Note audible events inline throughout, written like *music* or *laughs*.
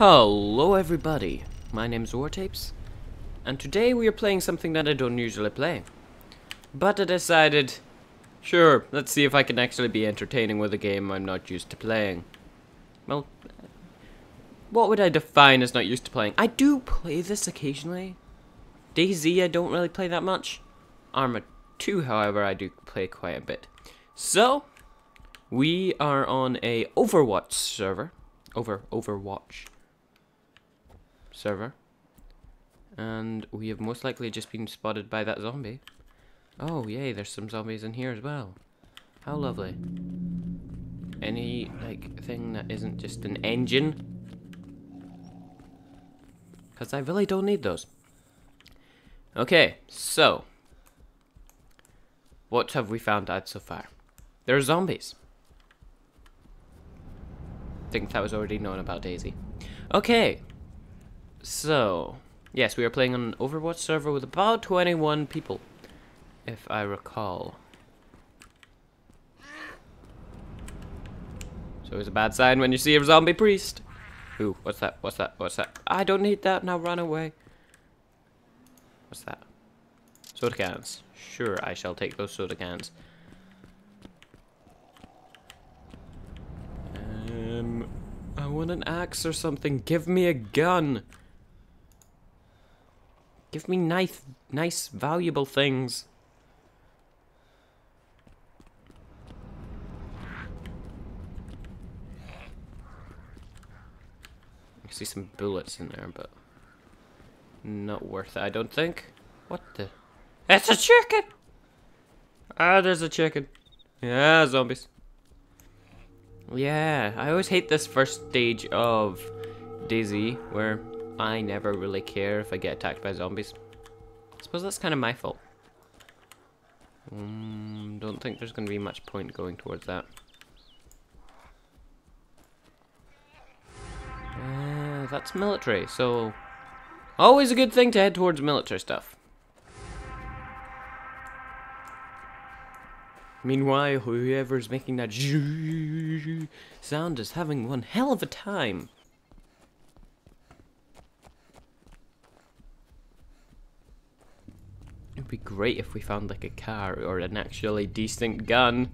Hello everybody, my name's Wartapes, and today we are playing something that I don't usually play. But I decided, sure, let's see if I can actually be entertaining with a game I'm not used to playing. Well, what would I define as not used to playing? I do play this occasionally. DayZ I don't really play that much. Arma 2, however, I do play quite a bit. So, we are on a Overwatch server. Over Overwatch server. And we have most likely just been spotted by that zombie. Oh, yay, there's some zombies in here as well. How lovely. Any, like, thing that isn't just an engine? Because I really don't need those. Okay, so. What have we found out so far? There are zombies. I think that was already known about DayZ. Okay, so, yes, we are playing on an Overwatch server with about 21 people, if I recall. So it's a bad sign when you see a zombie priest. Ooh, what's that? What's that? What's that? I don't need that, now run away. What's that? Soda cans. Sure, I shall take those soda cans. Um, I want an axe or something. Give me a gun. Give me nice, nice, valuable things. I see some bullets in there, but not worth it, I don't think. What the? It's a chicken! Ah, there's a chicken. Yeah, zombies. Yeah, I always hate this first stage of DayZ, where I never really care if I get attacked by zombies. I suppose that's kind of my fault. Um, don't think there's going to be much point going towards that. Uh, that's military, so... Always a good thing to head towards military stuff. Meanwhile, whoever's making that *laughs* sound is having one hell of a time. Be great if we found like a car or an actually decent gun.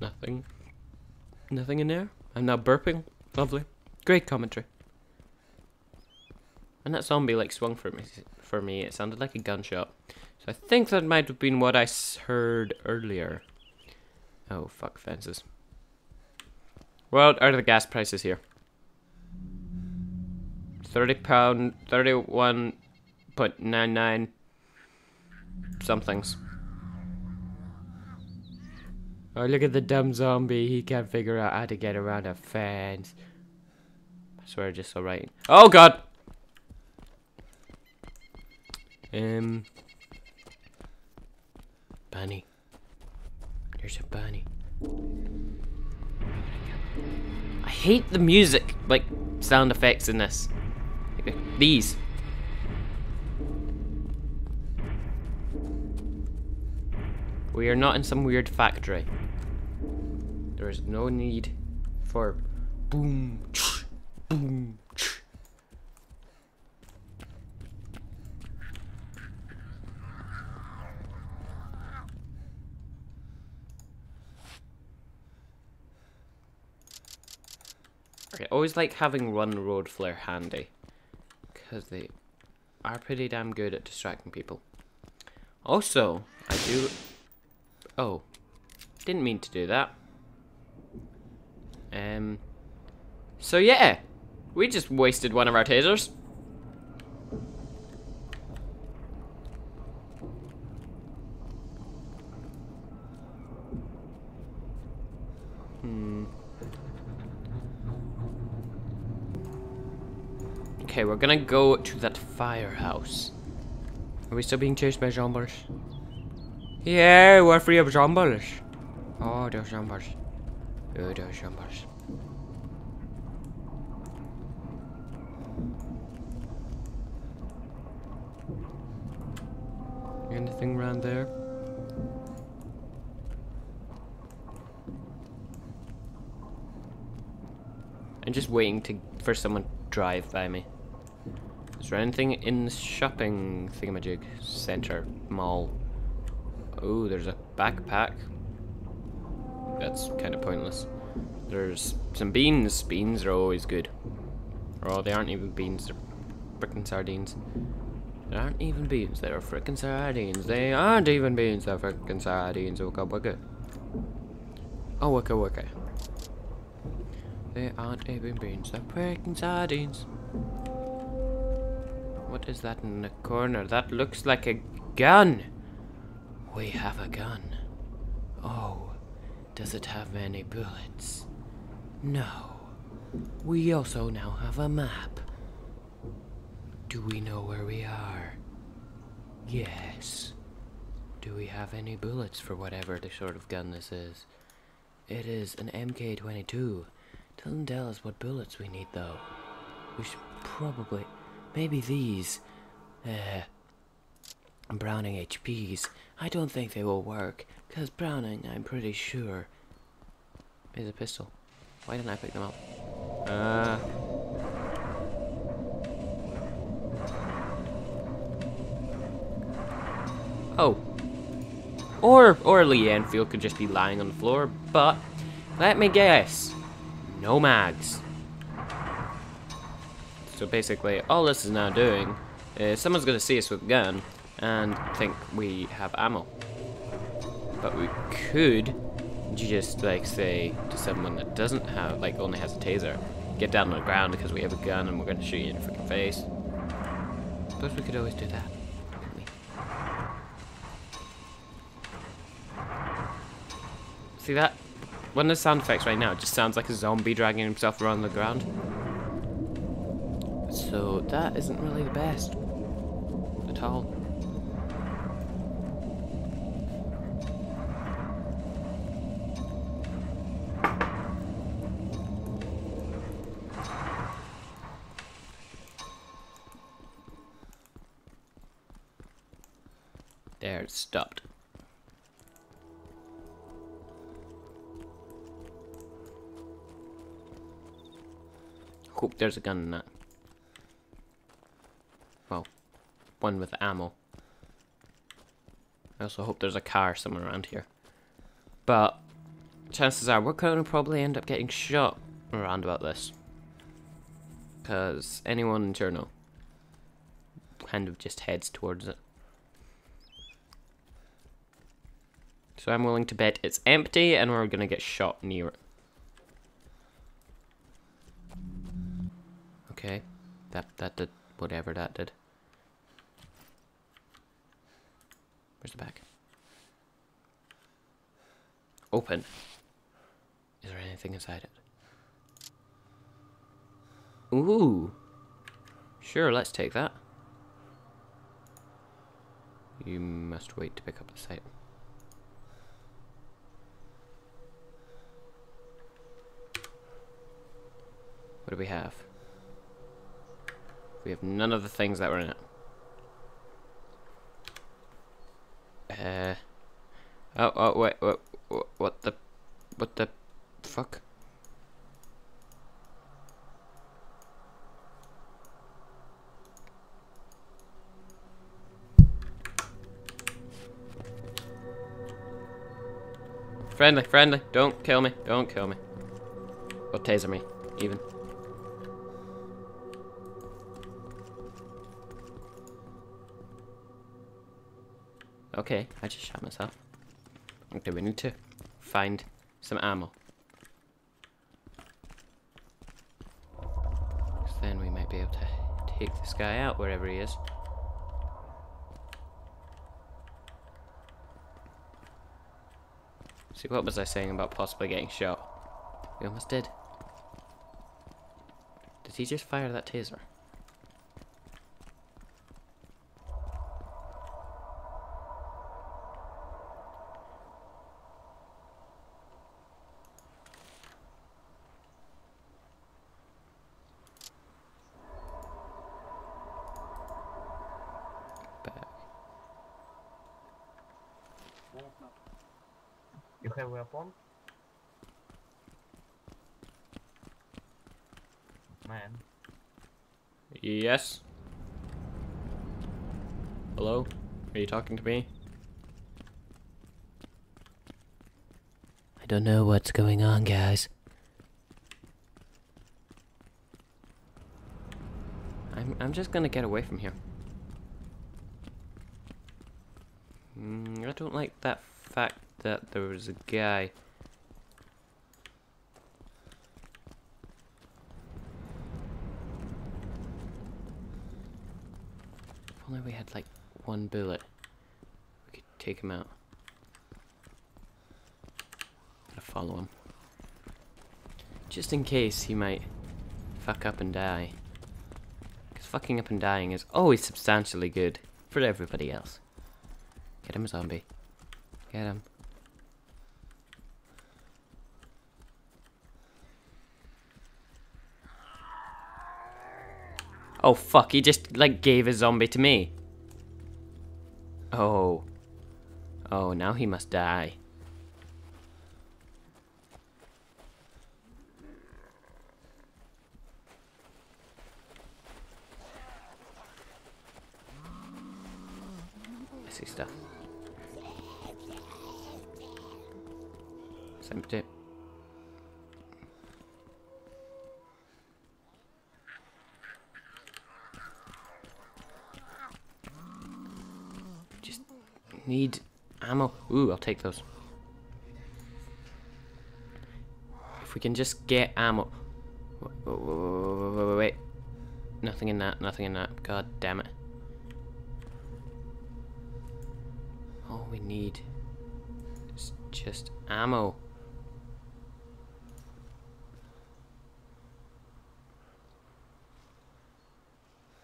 Nothing. Nothing in there. I'm now burping. Lovely. Great commentary. And that zombie like swung for me. For me, it sounded like a gunshot. So I think that might have been what I heard earlier. Oh fuck fences. What are the gas prices here? Thirty pound, thirty-one put nine nine somethings. Oh, look at the dumb zombie. He can't figure out how to get around a fence. I swear I just saw writing. Oh, God! Um. Bunny. There's a bunny. I hate the music, like, sound effects in this. These. We are not in some weird factory. There is no need for boom, boom. I always like having run road flare handy because they are pretty damn good at distracting people. Also, I do Oh. Didn't mean to do that. Um. So yeah. We just wasted one of our tasers. Hmm. Okay, we're gonna go to that firehouse. Are we still being chased by zombies? Yeah, we're free of zombies. Oh, there's zombies. Oh, there's zombies. Anything around there? I'm just waiting to for someone to drive by me. Is there anything in the shopping thingamajig center mall? Oh, there's a backpack. That's kind of pointless. There's some beans. Beans are always good. Oh, they aren't even beans. They're frickin' sardines. They aren't even beans. They're frickin' sardines. They aren't even beans. They're frickin' sardines. Wicka wicka. Oh, wicka wicka. They aren't even beans. They're frickin' sardines. What is that in the corner? That looks like a gun. We have a gun. Oh, does it have many bullets? No. We also now have a map. Do we know where we are? Yes. Do we have any bullets for whatever the sort of gun this is? It is an MK22. Doesn't tell us what bullets we need though. We should probably... Maybe these. Uh, Browning HPs. I don't think they will work, because Browning, I'm pretty sure, is a pistol. Why didn't I pick them up? Uh... Oh. Or, or Lee Enfield could just be lying on the floor, but let me guess. No mags. So basically, all this is now doing is someone's going to see us with a gun and think we have ammo. But we could just like say to someone that doesn't have, like only has a taser, get down on the ground because we have a gun and we're going to shoot you in the freaking face. But we could always do that. See that? One of the sound effects right now it just sounds like a zombie dragging himself around the ground. So that isn't really the best at all. Stopped. Hope there's a gun in that. Well, one with ammo. I also hope there's a car somewhere around here. But, chances are we're going to probably end up getting shot around about this. Because anyone in Cherno kind of just heads towards it. So I'm willing to bet it's empty and we're gonna get shot near it. Okay. That that did whatever that did. Where's the back? Open. Is there anything inside it? Ooh. Sure, let's take that. You must wait to pick up the site. What do we have? We have none of the things that were in it. Uh. Oh, oh, wait, what, what the, what the fuck? Friendly, friendly, don't kill me, don't kill me. Or taser me, even. Okay, I just shot myself. Okay, we need to find some ammo. Because then we might be able to take this guy out wherever he is. See, what was I saying about possibly getting shot? We almost did. Did he just fire that taser? Back. You have weapon? man. Yes. Hello? Are you talking to me? I don't know what's going on, guys. I'm I'm just gonna get away from here. Mm, I don't like that fact that there was a guy. If only we had like one bullet, we could take him out. Gotta follow him. Just in case he might fuck up and die. Because fucking up and dying is always substantially good for everybody else. Get him, a zombie. Get him. Oh fuck, he just like gave a zombie to me. Oh. Oh, now he must die. I see stuff. It's empty. Just need ammo. Ooh, I'll take those. If we can just get ammo. Wait, wait, wait. Nothing in that, nothing in that. God damn it. All we need is just ammo.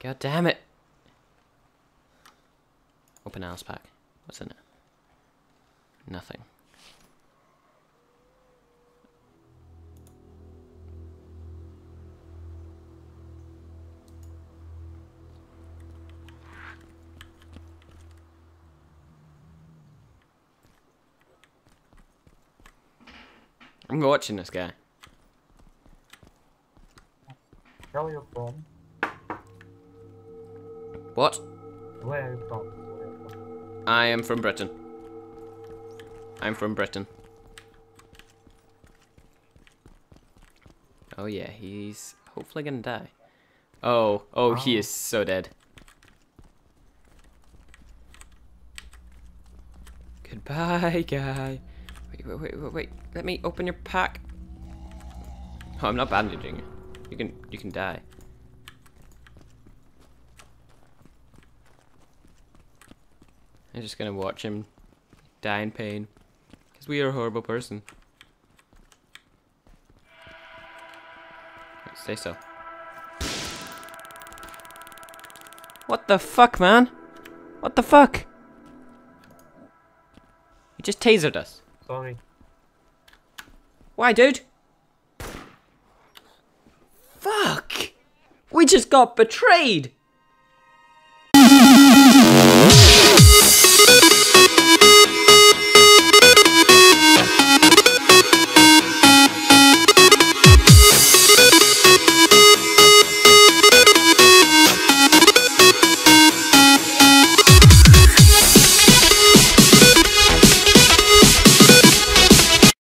God damn it. Open Alice pack. What's in it? Nothing. I'm watching this guy. Where are you from? What? Where are you from? I am from Britain. I'm from Britain. Oh yeah, he's hopefully gonna die. Oh, oh, he Oh. is so dead. Goodbye, guy. Wait, wait, wait, wait, wait. Let me open your pack. Oh, I'm not bandaging you. You can, you can die. I'm just gonna watch him die in pain. Because we are a horrible person. Say so. What the fuck, man? What the fuck? He just tasered us. Sorry. Why, dude? Fuck! We just got betrayed!